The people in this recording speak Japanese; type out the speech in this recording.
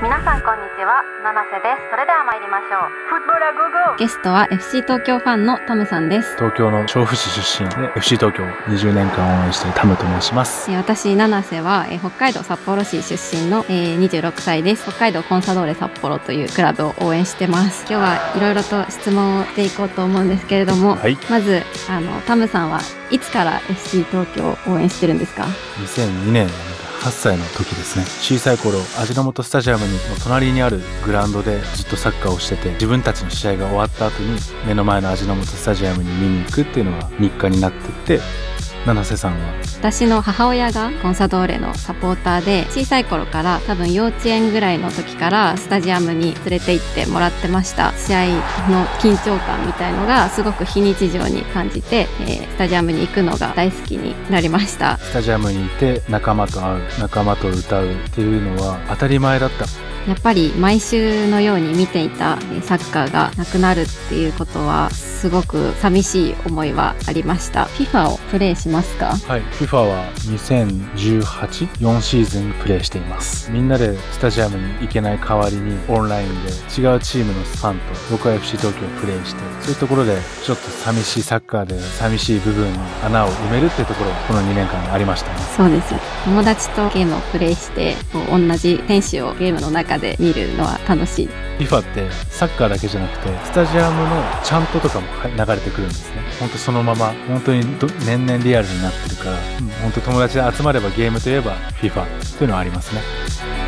皆さんこんにちは。七瀬です。それでは参りましょう。フットボーラーゴーゴー。ゲストは FC 東京ファンのタムさんです。東京の調布市出身で FC 東京20年間応援しているタムと申します。えー私、七瀬は、えー北海道札幌市出身の、えー26歳です。北海道コンサドーレ札幌というクラブを応援してます。今日はいろいろと質問をしていこうと思うんですけれども、はい。まず、あの、タムさんはいつから FC 東京を応援してるんですか？2002年8歳の時ですね。小さい頃味の素スタジアムにの隣にあるグラウンドでずっとサッカーをしてて自分たちの試合が終わった後に目の前の味の素スタジアムに見に行くっていうのが日課になってって七瀬さんは？私の母親がコンサドーレのサポーターで小さい頃から多分幼稚園ぐらいの時からスタジアムに連れて行ってもらってました。試合の緊張感みたいのがすごく非日常に感じて、えースタジアムに行くのが大好きになりました。スタジアムにいて仲間と会う仲間と歌うっていうのは当たり前だった。やっぱり毎週のように見ていたえーサッカーがなくなるっていうことはすごく寂しい思いはありました。FIFA をプレイしますか？はい FIFA は20184シーズンプレイしています。みんなでスタジアムに行けない代わりにオンラインで違うチームのファンと僕は FC 東京をプレイしてそういうところでちょっと寂しいサッカーで寂しい部分に穴を埋めるっていうところがこの2年間にありましたね。そうです。友達とゲームをプレイしてこう同じ選手をゲームの中で見るのは楽しい。FIFA ってサッカーだけじゃなくてスタジアムのチャントとかも流れてくるんですね。本当そのまま本当にど年々リアルになってるから、うん本当友達で集まればゲームといえば FIFA というのはありますね。